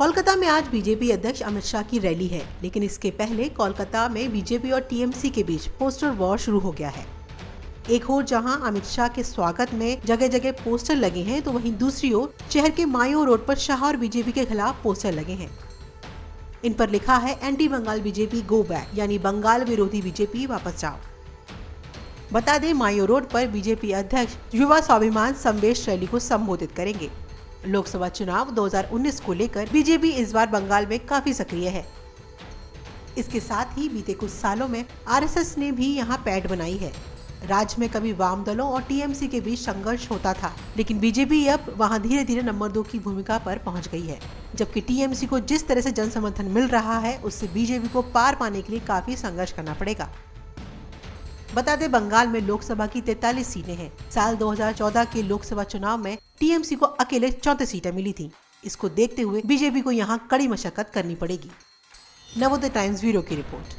कोलकाता में आज बीजेपी अध्यक्ष अमित शाह की रैली है, लेकिन इसके पहले कोलकाता में बीजेपी और टीएमसी के बीच पोस्टर वॉर शुरू हो गया है। एक ओर जहाँ अमित शाह के स्वागत में जगह जगह पोस्टर लगे हैं तो वहीं दूसरी ओर शहर के मायो रोड पर शाह और बीजेपी के खिलाफ पोस्टर लगे हैं। इन पर लिखा है anti Bengal BJP, go back, यानी बंगाल विरोधी बीजेपी, वापस जाओ। बता दें, मायो रोड पर बीजेपी अध्यक्ष युवा स्वाभिमान संवेश रैली को संबोधित करेंगे। लोकसभा चुनाव 2019 को लेकर बीजेपी इस बार बंगाल में काफ़ी सक्रिय है। इसके साथ ही बीते कुछ सालों में आरएसएस ने भी यहाँ पैड बनाई है। राज्य में कभी वाम दलों और टीएमसी के बीच संघर्ष होता था, लेकिन बीजेपी अब वहाँ धीरे धीरे नंबर दो की भूमिका पर पहुँच गई है। जबकि टीएमसी को जिस तरह से जन समर्थन मिल रहा है, उससे बीजेपी को पार पाने के लिए काफ़ी संघर्ष करना पड़ेगा। बता दें, बंगाल में लोकसभा की 43 सीटें हैं। साल 2014 के लोकसभा चुनाव में टीएमसी को अकेले चौंतीस सीटें मिली थी। इसको देखते हुए बीजेपी को यहाँ कड़ी मशक्कत करनी पड़ेगी। नवोदय टाइम्स ब्यूरो की रिपोर्ट।